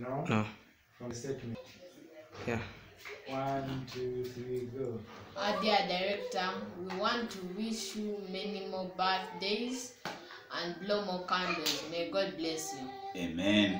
No? No. From the statement. Yeah. One, two, three, go. Our dear director, we want to wish you many more birthdays and blow more candles. May God bless you. Amen.